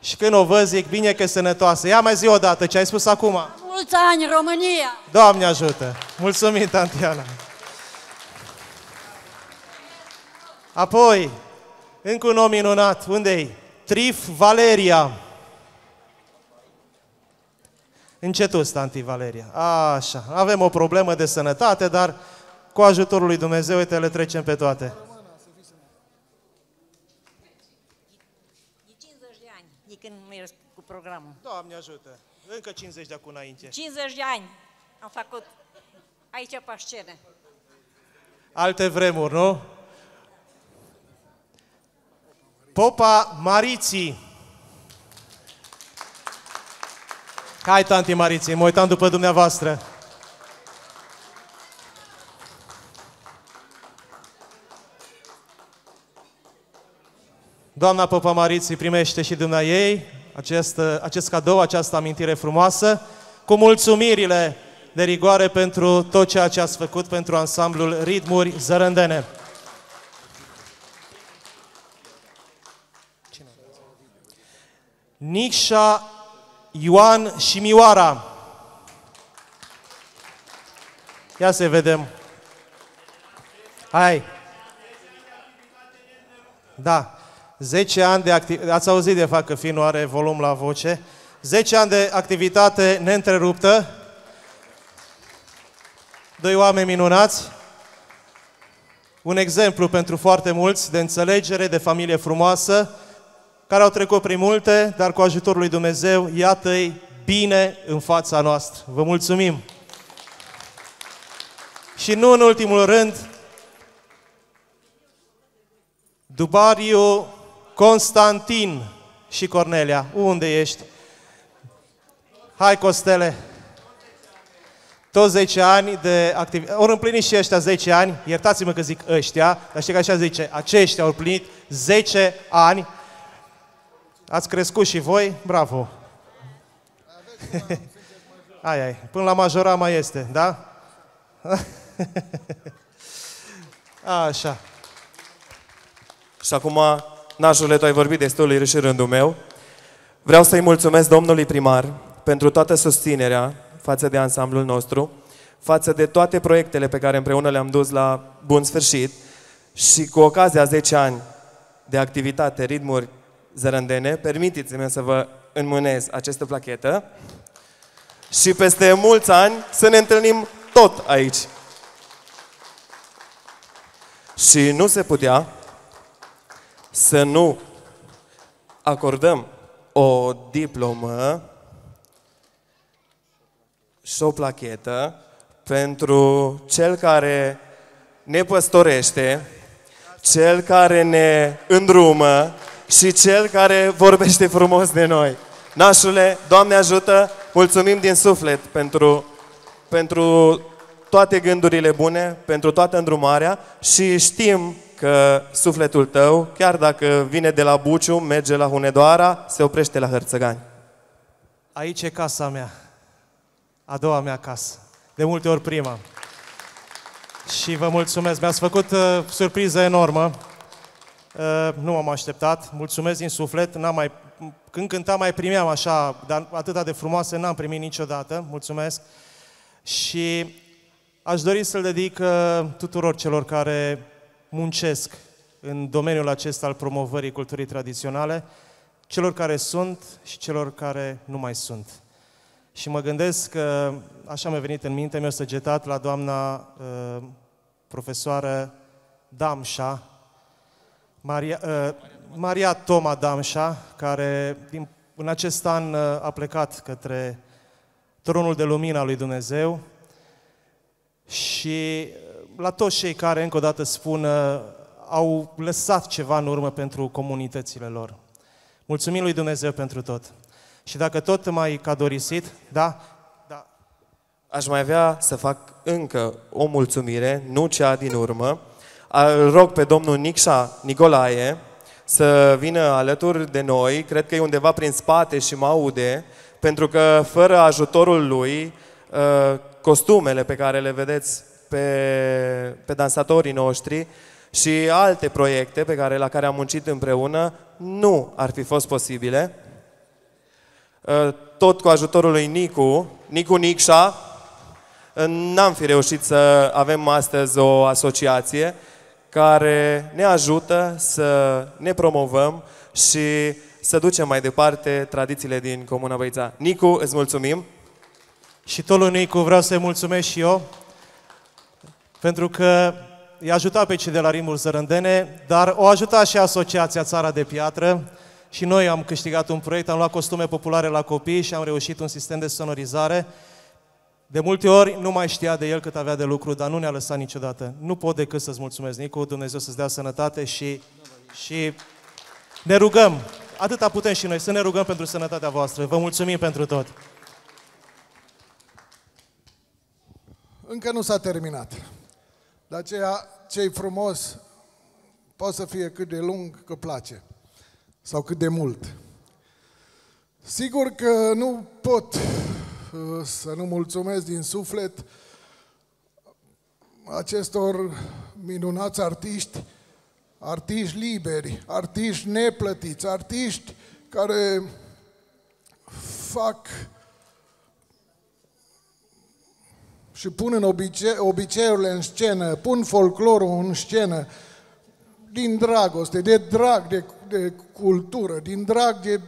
Și când o văd, zic, bine că e sănătoasă. Ia mai zi o dată ce ai spus acum. Mulți ani, România! Doamne ajută! Mulțumim, Tantiana! Apoi, încă un om minunat. Unde-i? Trif Valeria. Încetus, tanti Valeria. Așa, avem o problemă de sănătate, dar cu ajutorul lui Dumnezeu, uite, le trecem pe toate. E 50 de ani de când mers cu programul. Doamne ajută! Încă 50 de acum înainte. 50 de ani am făcut aici pe scenă. Alte vremuri, nu? Popa Mariții. Hai, tanti Mariții, mă uitam după dumneavoastră. Doamna Popa Mariții primește și dumnea ei acest, acest cadou, această amintire frumoasă, cu mulțumirile de rigoare pentru tot ceea ce ați făcut pentru ansamblul Ritmuri Zărândene. Nicșa, Ioan și Mioara. Ia să vedem. Hai. Da. 10 ani de activitate. Ați auzit de fapt că Finu are volum la voce. 10 ani de activitate neîntreruptă. Doi oameni minunați. Un exemplu pentru foarte mulți de înțelegere, de familie frumoasă, care au trecut prin multe, dar cu ajutorul lui Dumnezeu, iată-i bine în fața noastră. Vă mulțumim! Și nu în ultimul rând, Dubariu Constantin și Cornelia. Unde ești? Hai, Costele! Toți 10 ani de activitate. Ori împlinit și ăștia 10 ani, iertați-mă că zic ăștia, dar știi că așa zice, aceștia au împlinit 10 ani. Ați crescut și voi, bravo! ai, ai, până la majora mai este, da? Așa. Și acum Nașule, tu ai vorbit destul, e și rândul meu. Vreau să-i mulțumesc domnului primar pentru toată susținerea față de ansamblul nostru, față de toate proiectele pe care împreună le-am dus la bun sfârșit și cu ocazia 10 ani de activitate Ritmuri Zărândene, permiteți-mi să vă înmânez această plachetă și peste mulți ani să ne întâlnim tot aici. Și nu se putea să nu acordăm o diplomă și o plachetă pentru cel care ne păstorește, cel care ne îndrumă și cel care vorbește frumos de noi. Nașule, Doamne ajută, mulțumim din suflet pentru, pentru toate gândurile bune, pentru toată îndrumarea și știm că sufletul tău, chiar dacă vine de la Buciu, merge la Hunedoara, se oprește la Hărțăgani. Aici e casa mea. A doua mea casă. De multe ori prima. Și vă mulțumesc. Mi-ați făcut uh, surpriză enormă. Uh, nu m-am așteptat. Mulțumesc din suflet. N-am mai, când cântam mai primeam așa, dar atâta de frumoase n-am primit niciodată. Mulțumesc. Și aș dori să-l dedic uh, tuturor celor care muncesc în domeniul acesta al promovării culturii tradiționale, celor care sunt și celor care nu mai sunt. Și mă gândesc că, așa mi-a venit în minte, mi-a săgetat la doamna uh, profesoară Damșa, Maria, uh, Maria Toma Damșa, care din, în acest an uh, a plecat către tronul de lumină al lui Dumnezeu și la toți cei care, încă o dată spun, uh, au lăsat ceva în urmă pentru comunitățile lor. Mulțumim lui Dumnezeu pentru tot. Și dacă tot mai cadorisit, da? Da. Aș mai avea să fac încă o mulțumire, nu cea din urmă. Îl rog pe domnul Nicșa Nicolae să vină alături de noi, cred că e undeva prin spate și mă aude, pentru că fără ajutorul lui, uh, costumele pe care le vedeți pe, pe dansatorii noștri și alte proiecte pe care, la care am muncit împreună nu ar fi fost posibile. Uh, tot cu ajutorul lui Nicu, Nicu Nicșa, uh, n-am fi reușit să avem astăzi o asociație care ne ajută să ne promovăm și să ducem mai departe tradițiile din Comuna Băița. Nicu, îți mulțumim! Și tot lui Nicu vreau să-i mulțumesc și eu, pentru că i-a ajutat pe cei de la Rimuri Zărândene, dar o ajuta și Asociația Țara de Piatră, și noi am câștigat un proiect, am luat costume populare la copii și am reușit un sistem de sonorizare. De multe ori nu mai știa de el cât avea de lucru, dar nu ne-a lăsat niciodată. Nu pot decât să-ți mulțumesc, Nicu, Dumnezeu să-ți dea sănătate și, și ne rugăm, atâta putem și noi, să ne rugăm pentru sănătatea voastră. Vă mulțumim pentru tot. Încă nu s-a terminat. De aceea, ce frumos poate să fie cât de lung că place sau cât de mult. Sigur că nu pot uh, să nu mulțumesc din suflet acestor minunați artiști, artiști liberi, artiști neplătiți, artiști care fac și pun în obicei, obiceiurile în scenă, pun folclorul în scenă, din dragoste, de drag de, de cultură, din drag de,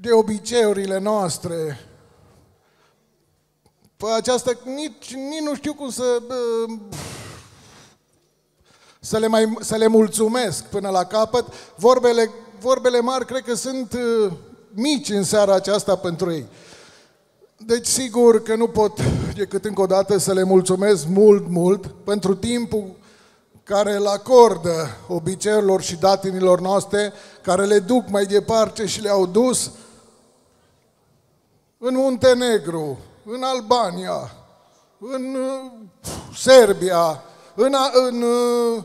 de obiceiurile noastre. Pe aceasta nici, nici nu știu cum să, să, le mai, să le mulțumesc până la capăt. Vorbele, vorbele mari cred că sunt uh, mici în seara aceasta pentru ei. Deci sigur că nu pot decât încă o dată să le mulțumesc mult, mult pentru timpul care îl acordă obiceiurilor și datinilor noastre, care le duc mai departe și le-au dus în Muntenegru, în Albania, în uh, Serbia, în, în uh,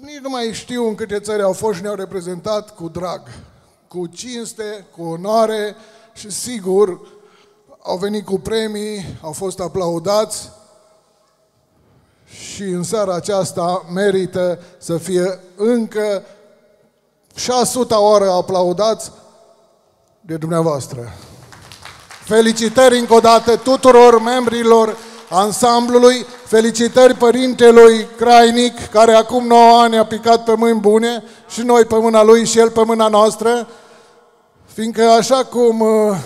nici nu mai știu în câte țări au fost și ne-au reprezentat cu drag, cu cinste, cu onoare și sigur au venit cu premii, au fost aplaudați și în seara aceasta merită să fie încă și a suta oară aplaudați de dumneavoastră. Felicitări încă o dată tuturor membrilor ansamblului, felicitări părintelui Crainic, care acum 9 ani a picat pe mâini bune și noi pe mâna lui și el pe mâna noastră, fiindcă așa cum uh,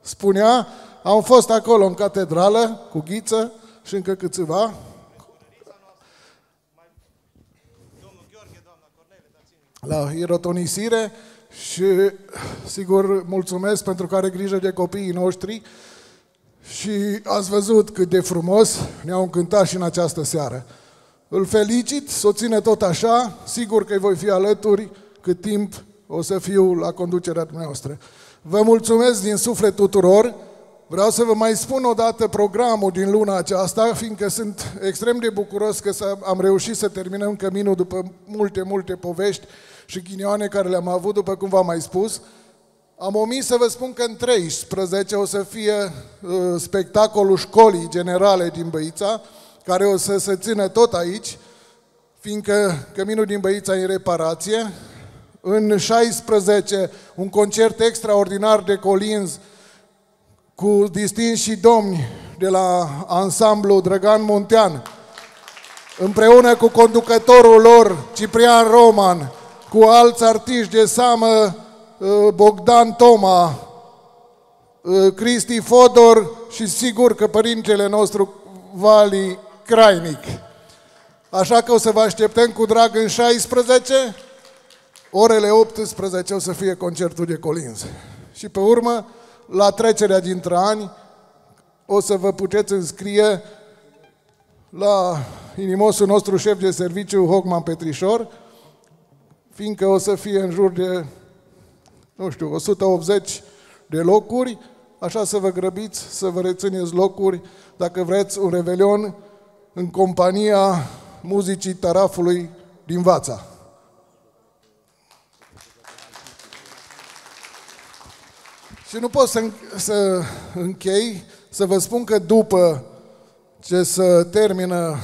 spunea, am fost acolo în catedrală cu Ghiță și încă câțiva. La irotonisire și sigur mulțumesc pentru că are grijă de copiii noștri și ați văzut cât de frumos ne-au încântat și în această seară. Îl felicit, să o ține tot așa, sigur că îi voi fi alături cât timp o să fiu la conducerea dumneavoastră. Vă mulțumesc din suflet tuturor. Vreau să vă mai spun o dată programul din luna aceasta, fiindcă sunt extrem de bucuros că s-a- am reușit să terminăm căminul după multe, multe povești și ghinioane care le-am avut, după cum v-am mai spus. Am omis să vă spun că în 13 o să fie uh, spectacolul școlii generale din Băița, care o să se țină tot aici, fiindcă Căminul din Băița e în reparație. În 16, un concert extraordinar de colinzi cu distinși domni de la ansamblu Drăgan Muntean, împreună cu conducătorul lor, Ciprian Roman, cu alți artiști de seamă, uh, Bogdan Toma, uh, Cristi Fodor și sigur că părintele nostru Vali Crainic. Așa că o să vă așteptăm cu drag în 16, orele 18 o să fie concertul de colinzi. Și pe urmă, la trecerea dintre ani, o să vă puteți înscrie la inimosul nostru șef de serviciu, Hogman Petrișor, fiindcă o să fie în jur de, nu știu, 180 de locuri, așa să vă grăbiți, să vă rețineți locuri, dacă vreți un revelion în compania muzicii tarafului din Vața. Și nu pot să, să închei, să vă spun că după ce se termină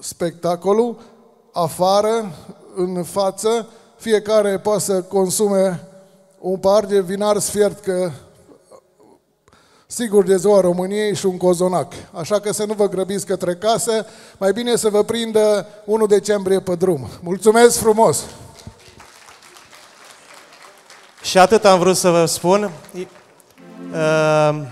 spectacolul, afară, în față, fiecare poate să consume un par de vinar sfert, că sigur de ziua României și un cozonac. Așa că să nu vă grăbiți către casă, mai bine să vă prindă 1 decembrie pe drum. Mulțumesc frumos! Și atât am vrut să vă spun. I- Uh,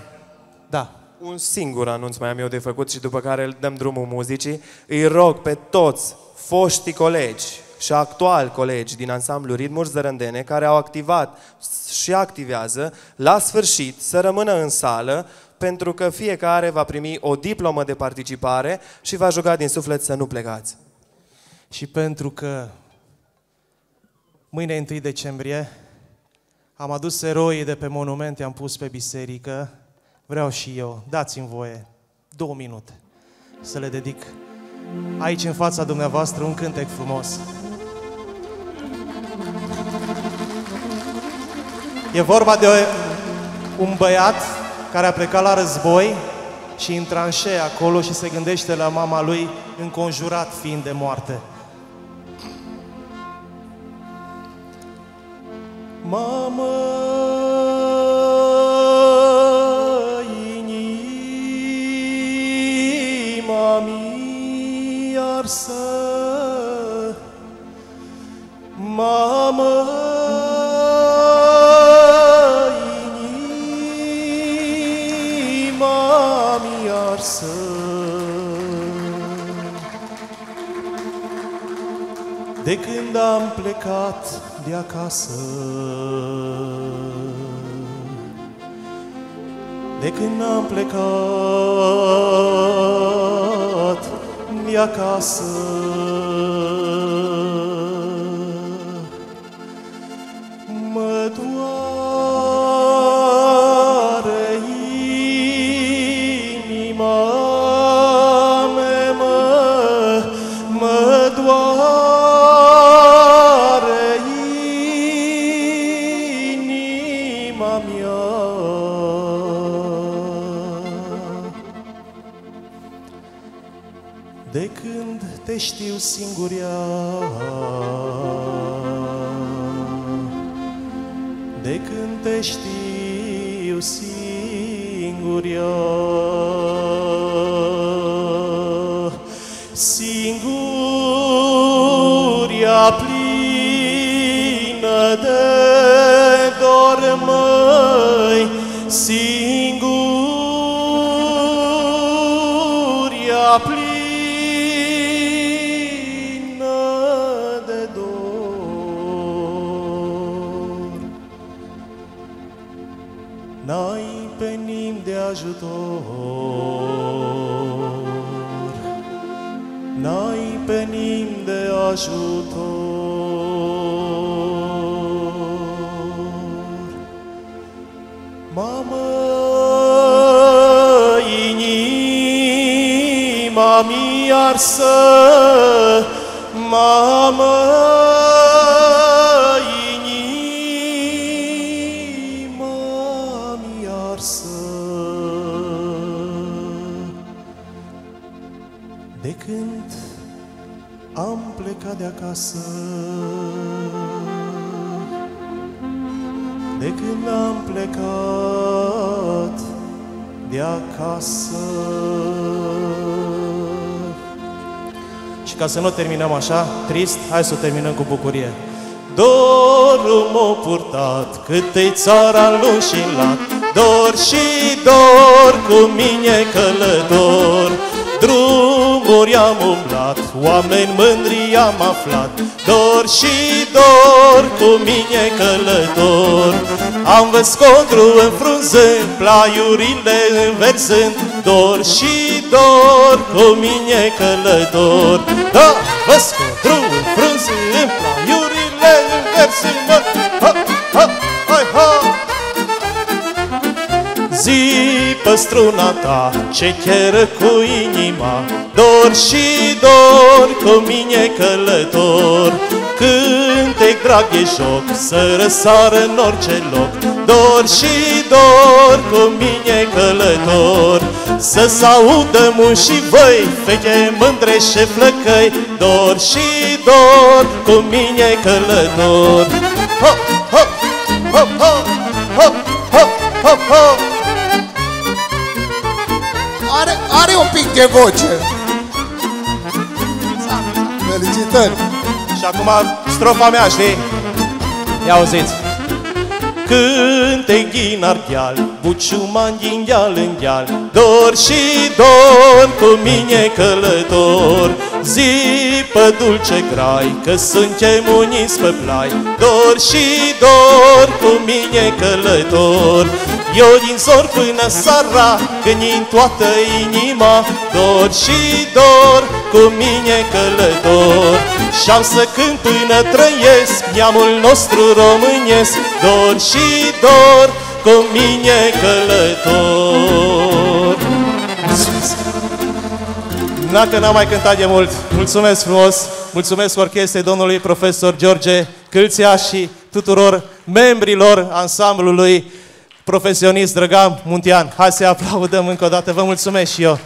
da. Un singur anunț mai am eu de făcut și după care îl dăm drumul muzicii. Îi rog pe toți foștii colegi și actuali colegi din ansamblu Ritmuri Zărândene care au activat și activează la sfârșit să rămână în sală pentru că fiecare va primi o diplomă de participare și va juga din suflet să nu plecați. Și pentru că mâine 1 decembrie am adus eroii de pe monumente, am pus pe biserică, vreau și eu, dați-mi voie, două minute, să le dedic aici în fața dumneavoastră un cântec frumos. E vorba de un băiat care a plecat la război și în tranșee acolo și se gândește la mama lui înconjurat fiind de moarte. Mamă, mi arsă, Mamă, inima mi arsă, De când am plecat de acasă De când am plecat de acasă ca să nu terminăm așa, trist, hai să o terminăm cu bucurie. Dorul m-a purtat, cât-i țara în lung și în lat. Dor și dor cu mine călător. Drumuri am umblat, oameni mândri am aflat. Dor și dor cu mine călător. Am văzut condru înfrunzând, plaiurile înversând Dor și dor cu mine călător. Da, văzut condru înfrunzând, plaiurile înversând mă, ha, ha, hai, ha. Zi păstruna ta, ce cheră cu inima, Dor și dor cu mine călător. Cântec drag e joc, să răsară în orice loc, Dor și dor cu mine călător. Să s-audă mun și voi, fete mândre și flăcăi, Dor și dor cu mine călător. Hop, hop, hop, hop, hop, hop, hop, hop. Are, are un pic de voce. Felicitări! Și acum strofa mea, știi? Ia auziți. Cântec din argheal, buciuman din gheal în gheal, Dor și dor cu mine călător. Zi pe dulce grai, că suntem uniți pe plai, Dor și dor cu mine călător. Eu din zor până seara, când în toată inima, Dor și dor cu mine călător. Și-am să cânt până trăiesc neamul nostru românesc, Dor și dor cu mine călător. Mulțumesc! Dacă n-am mai cântat de mult, mulțumesc frumos, mulțumesc orchestrei domnului profesor George Câlția și tuturor membrilor ansamblului profesionist Drăgan Muntean. Hai să aplaudăm încă o dată, vă mulțumesc și eu.